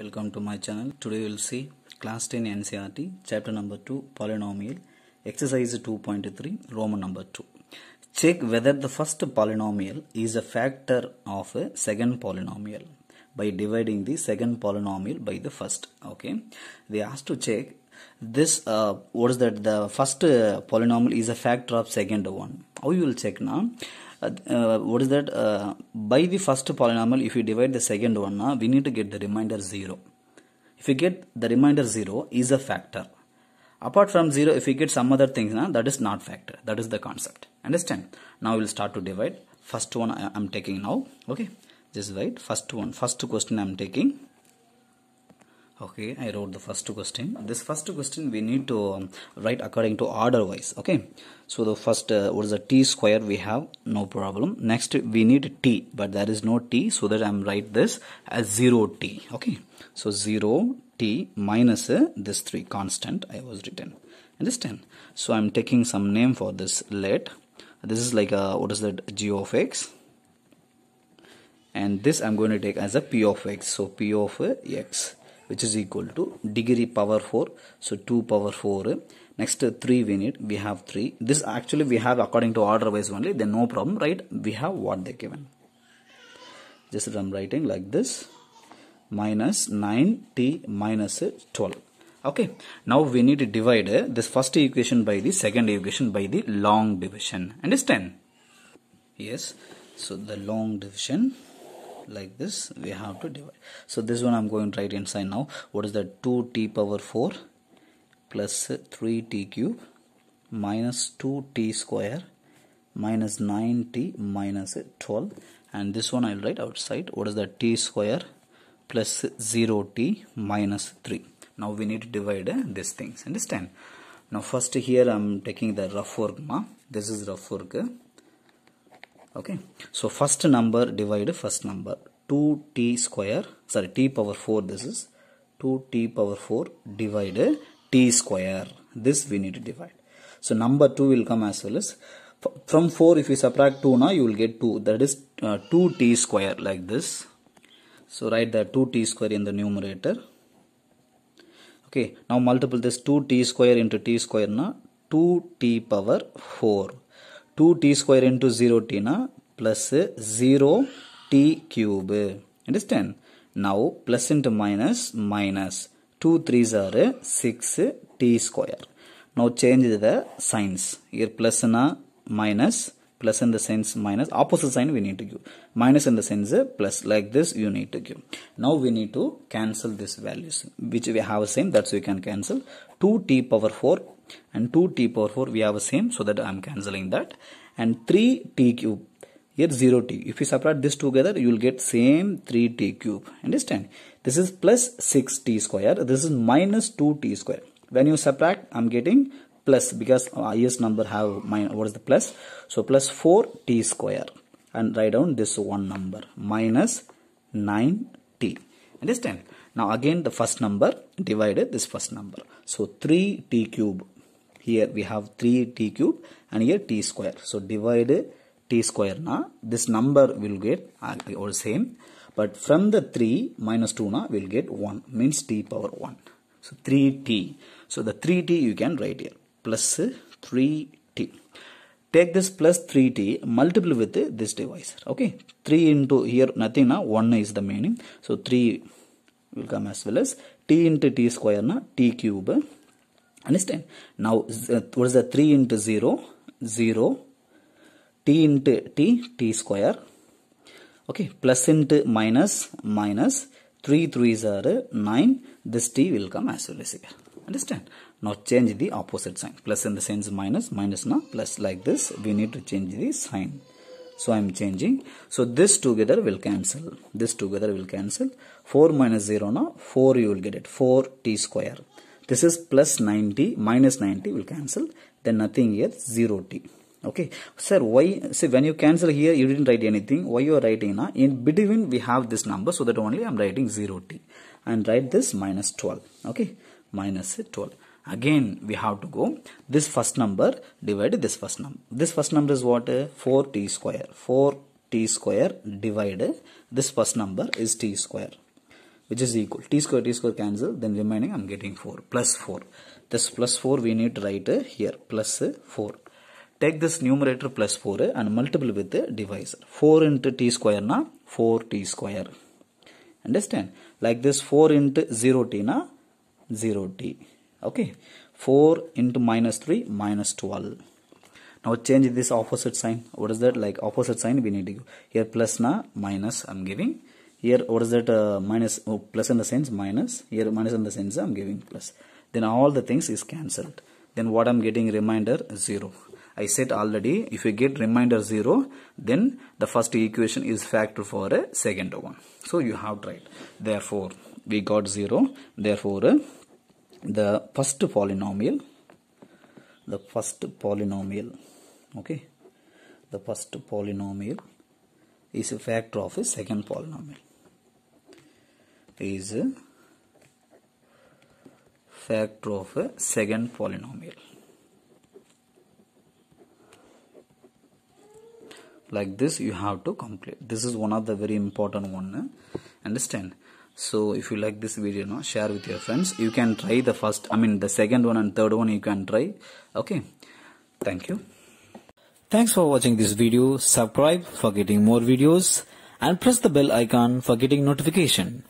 Welcome to my channel. Today we'll see class 10 NCERT chapter number 2 polynomial exercise 2.3 Roman number 2. Check whether the first polynomial is a factor of a second polynomial by dividing the second polynomial by the first. Okay. They asked to check this uh, what is that the first uh, polynomial is a factor of second one. How you will check now? Uh, uh, what is that? Uh, by the first polynomial if you divide the second one we need to get the remainder 0 if you get the remainder 0 is a factor. Apart from 0 if you get some other things now that is not factor. That is the concept. Understand? Now we'll start to divide. First one I am taking now. Okay? Just write first one. First question I am taking okay i wrote the first question. This first question we need to um, write according to order wise okay? So the first uh, what is the t square we have? No problem. Next we need t but there is no t so that i'm write this as 0 t okay? So 0 t minus uh, this 3 constant i was written. Understand? So i'm taking some name for this let. This is like a what is that g of x? And this i'm going to take as a p of x so p of uh, x which is equal to degree power 4 so 2 power 4 next uh, 3 we need. We have 3 this actually we have according to order wise only. Then no problem right? We have what they given. Just I'm writing like this. Minus 9t minus 12 okay. Now we need to divide this first equation by the second equation by the long division. Understand? Yes. So the long division like this we have to divide. So this one i'm going to write inside now. What is that? 2t power 4 plus 3t cube minus 2t square minus 9t minus 12 and this one i'll write outside. What is that? t square plus 0t minus 3 now we need to divide uh, these things. Understand? Now first here i'm taking the rough work ma. This is rough work okay. So first number divide first number. 2t square sorry t power 4 this is 2t power 4 divide t square. This we need to divide. So number 2 will come as well as from 4 if you subtract 2 now you will get 2 that is uh, 2t square like this. So write the 2t square in the numerator. Okay. Now multiple this 2t square into t square na 2t power 4 2t square into 0t na plus 0 t cube. Understand? Now plus into minus minus 2 3s are 6 t square. Now change the signs. Here plus na minus plus in the sense minus opposite sign we need to give. Minus in the sense plus like this you need to give. Now we need to cancel these values which we have same that's we can cancel. 2t power 4 and 2t power 4 we have the same so that I'm cancelling that. And 3t cube here 0t if you subtract this together you will get same 3t cube. Understand? This is plus 6t square. This is minus 2t square. When you subtract I'm getting plus because highest number have minus what is the plus? So plus 4t square. And write down this one number minus 9t understand? Now again the first number divided this first number. So 3t cube here we have 3t cube and here t square. So divide t square now this number will get or same. But from the 3 minus 2 now will get 1 means t power 1 so 3t so the 3t you can write here. Plus 3t take this plus 3t multiple with this divisor okay? 3 into here nothing now 1 is the meaning. So 3 will come as well as t into t square na t cube understand? Now what is the 3 into 0 0 t into t t square. Okay plus into minus minus 3 3s are 9 this t will come as well as here understand? Now change the opposite sign. Plus in the sense minus minus now plus like this we need to change the sign. So i am changing. So this together will cancel. This together will cancel. 4 minus 0 now 4 you will get it. 4 t square this is plus 90 minus 90 will cancel then nothing here 0 t. Okay. Sir why see when you cancel here you didn't write anything. Why you are writing now in between we have this number so that only i'm writing 0 t. And write this minus 12 okay. Minus 12 again we have to go. This first number divided this first number this first number is what? 4t square. 4t square divided this first number is t square which is equal. T square t square cancel then remaining I'm getting 4 plus 4 this plus 4 we need to write here. Plus 4 take this numerator plus 4 and multiply with the divisor. 4 into t square na 4 t square. Understand? Like this 4 into 0 t na 0 t. Okay? 4 into minus 3 minus 12 now change this opposite sign. What is that? Like opposite sign we need to go here plus na minus i'm giving here what is that uh, minus oh, plus in the sense minus. Here minus in the sense i'm giving plus. Then all the things is cancelled. Then what i'm getting remainder 0 I said already. If you get remainder 0 then the first equation is factor for a second one. So you have tried. Therefore we got 0 therefore uh, the first polynomial the first polynomial okay? The first polynomial is a factor of a second polynomial is factor of a second polynomial. Like this you have to complete. This is one of the very important one eh? understand? So if you like this video no share with your friends. You can try the first i mean the second one and third one you can try. Okay? Thank you. Thanks for watching this video. Subscribe for getting more videos and press the bell icon for getting notification.